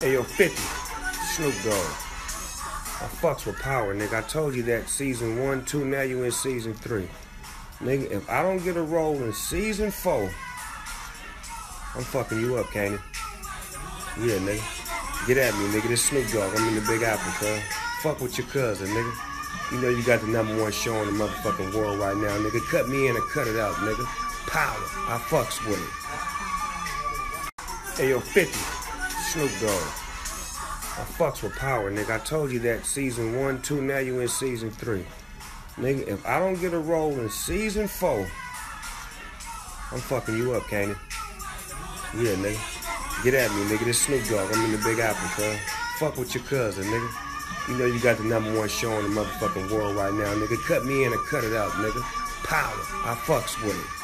Hey yo, 50, Snoop Dogg. I fucks with power, nigga. I told you that season one, two, now you in season three. Nigga, if I don't get a role in season four, I'm fucking you up, Candy. Yeah, nigga. Get at me, nigga. This Snoop Dogg. I'm in the Big Apple, cuz. Fuck with your cousin, nigga. You know you got the number one show in the motherfucking world right now, nigga. Cut me in and cut it out, nigga. Power. I fucks with it. Hey yo, 50. Snoop Dogg. I fucks with power, nigga. I told you that season one, two, now you in season three. Nigga, if I don't get a role in season four, I'm fucking you up, Candy. Yeah, nigga. Get at me, nigga. This Snoop Dogg. I'm in the Big Apple, cuz. Fuck with your cousin, nigga. You know you got the number one show in the motherfucking world right now, nigga. Cut me in and cut it out, nigga. Power. I fucks with it.